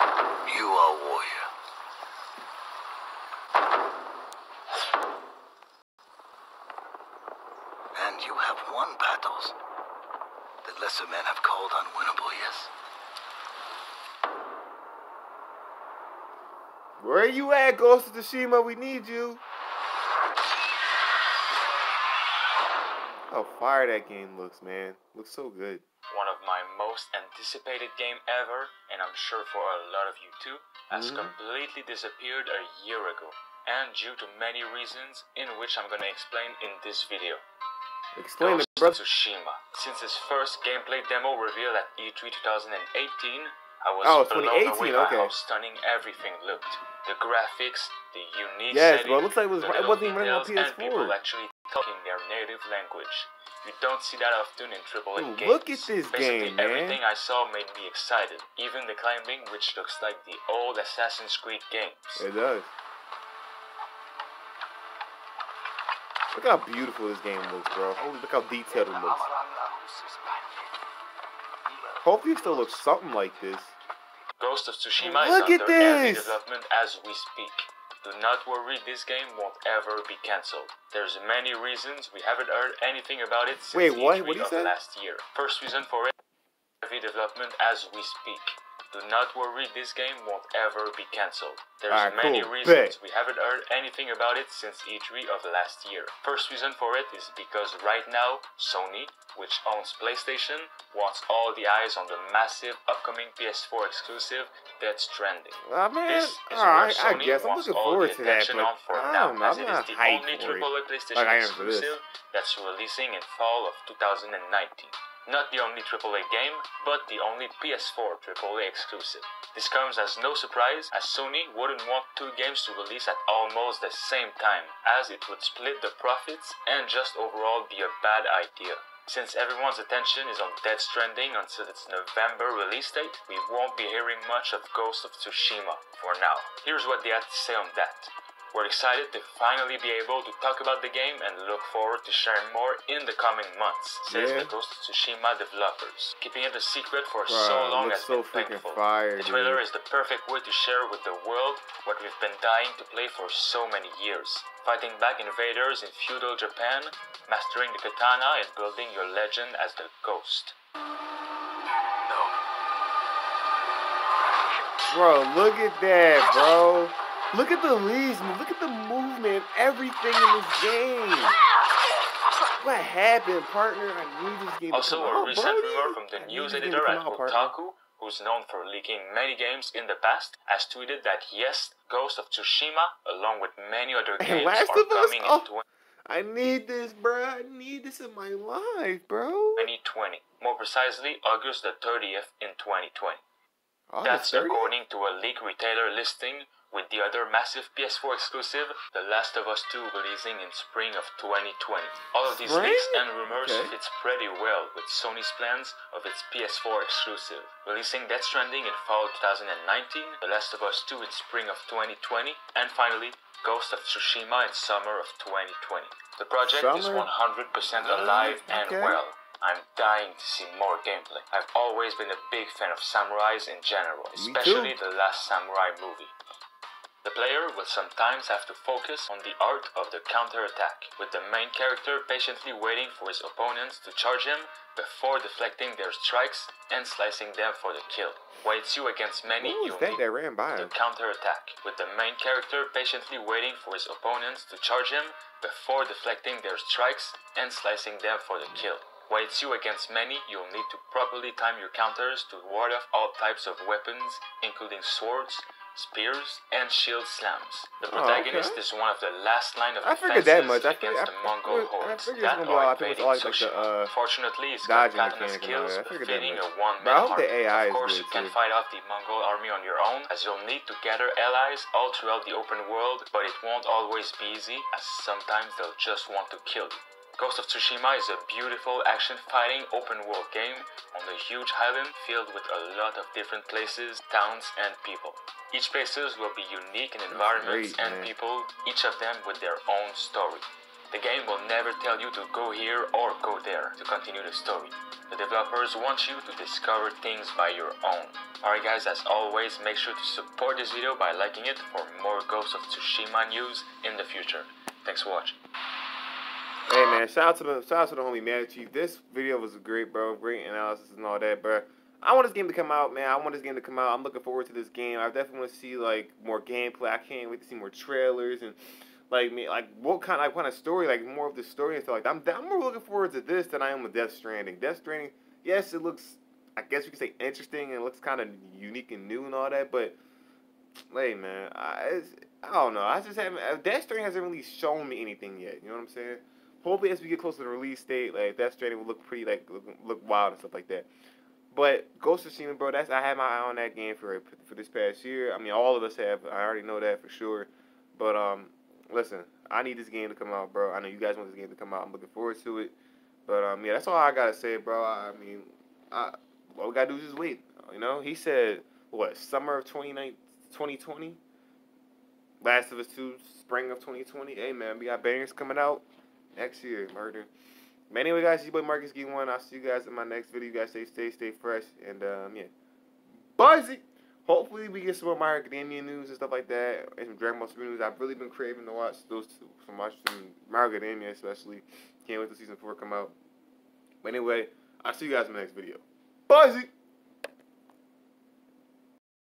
You are a warrior. And you have won battles that lesser men have called unwinnable, yes? Where you at, Ghost of Tsushima? We need you. How fire that game looks, man. Looks so good. One of my most anticipated game ever, and I'm sure for a lot of you too, has Mhm. completely disappeared a year ago. And due to many reasons, in which I'm gonna explain in this video. Explain it, Ghost bro. Tsushima. Since its first gameplay demo revealed at E E3 2018, I was Oh, blown 2018, away by okay. how stunning everything looked. The graphics, the unique Yes, setting, bro, it looks like it was- the it wasn't even running on and PS4. people actually talking their native language. You don't see that often in AAA Dude, games. look at this Basically, game, man. everything I saw made me excited. Even the climbing, which looks like the old Assassin's Creed games. It does. Look how beautiful this game looks, bro. Holy, look how detailed it looks. Hopefully, it still looks something like this. Ghost of Tsushima Look is under this! development as we speak. Do not worry, this game won't ever be cancelled. There's many reasons we haven't heard anything about it since Wait, what? E3 What of said? last year. First reason for it, heavy development as we speak. Do not worry, this game won't ever be cancelled. There's Alright, many cool. reasons we haven't heard anything about it since E3 of last year. First reason for it is because right now, Sony, which owns PlayStation, wants all the eyes on the massive upcoming PS4 exclusive Death Stranding. Ah, man. This is where I Sony guess. I'm wants looking all forward the to that, but on for I now, don't know. as I'm it is not the hyped only for it. AAA PlayStation Like I am for this. exclusive that's releasing in fall of 2019. Not the only AAA game, but the only PS4 AAA exclusive. This comes as no surprise, as Sony wouldn't want two games to release at almost the same time, as it would split the profits and just overall be a bad idea. Since everyone's attention is on Death Stranding until its November release date, we won't be hearing much of Ghost of Tsushima for now. Here's what they had to say on that. We're excited to finally be able to talk about the game and look forward to sharing more in the coming months, says Yeah. the Ghost of Tsushima developers. Keeping it a secret for Bruh, so long has so been painful. fire, the trailer dude. is the perfect way to share with the world what we've been dying to play for so many years. Fighting back invaders in feudal Japan, mastering the katana and building your legend as the ghost. No. Bro, look at that, bro. Look at the leaves. Look at the movement, everything in this game. What happened, partner? I need this game Also, a recent rumor from the news editor at come out, partner. Kotaku, who's known for leaking many games in the past, has tweeted that yes, Ghost of Tsushima, along with many other games, Last are coming Oh. in 20. I need this, bro. I need this in my life, bro. 2020. More precisely, August the 30th in 2020. Oh, That's 30th? according to a leak retailer listing with the other massive PS4 exclusive, The Last of Us 2 releasing in spring of 2020. All of these leaks and rumors Okay. fits pretty well with Sony's plans of its PS4 exclusive. Releasing Death Stranding in fall 2019, The Last of Us 2 in spring of 2020, and finally, Ghost of Tsushima in summer of 2020. The project is 100% Ah, alive and well. I'm dying to see more gameplay. I've always been a big fan of samurais in general, especially the last samurai movie. The player will sometimes have to focus on the art of the counter-attack, with the main character patiently waiting for his opponents to charge him before deflecting their strikes and slicing them for the kill. While it's you against many, you'll that need that ran by the counterattack, with the main character patiently waiting for his opponents to charge him before deflecting their strikes and slicing them for the kill. While it's you against many, you'll need to properly time your counters to ward off all types of weapons, including swords, spears, and shield slams. The Oh, protagonist okay. is one of the last line of I figured that much. I against figured- I the Mongol I hordes figured that gonna be all- I are it's invading like the, uh, Fortunately, he's got gotten his mechanic and all skills that. I figured that befitting a one-man But I hope army. of course, good, you can too. fight off the Mongol army on your own, as you'll need to gather allies all throughout the open world, but it won't always be easy, as sometimes they'll just want to kill you. Ghost of Tsushima is a beautiful action fighting open world game on a huge island filled with a lot of different places, towns, and people. Each places will be unique in environments great, and people, each of them with their own story. The game will never tell you to go here or go there to continue the story. The developers want you to discover things by your own. Alright guys, as always, make sure to support this video by liking it for more Ghost of Tsushima news in the future. Thanks for watching. Hey man, shout out to the shout out to the homie Mad Chief. This video was great, bro. Great analysis and all that, bro. I want this game to come out, man. I want this game to come out. I'm looking forward to this game. I definitely want to see like more gameplay. I can't wait to see more trailers and like me, like what kind, like kind of story, like more of the story and stuff. Like I'm, I'm more looking forward to this than I am with Death Stranding. Death Stranding, yes, it looks, I guess you could say interesting and looks kind of unique and new and all that, but hey, man, I, I don't know. I just haven't. Death Stranding hasn't really shown me anything yet. You know what I'm saying? Hopefully as we get closer to the release date, like Death Stranding will look pretty like look, look wild and stuff like that. But Ghost of Tsushima, bro, that's I had my eye on that game for for this past year. I mean, all of us have. I already know that for sure. But um, listen, I need this game to come out, bro. I know you guys want this game to come out. I'm looking forward to it. But um, yeah, that's all I gotta say, bro. I mean, I, all we gotta do is just wait. You know, he said what summer of 2020. Last of Us 2, spring of 2020. Hey man, we got bangers coming out next year, murder. But anyway, guys, your boy Marcus G One. I'll see you guys in my next video. You guys stay stay stay fresh and um yeah, buzzy. Hopefully we get some more My Academia news and stuff like that, and some Dragon Ball Super news. I've really been craving to watch those two, from watching My Academia especially. Can't wait till season four come out. But anyway, I'll see you guys in the next video. Buzzy.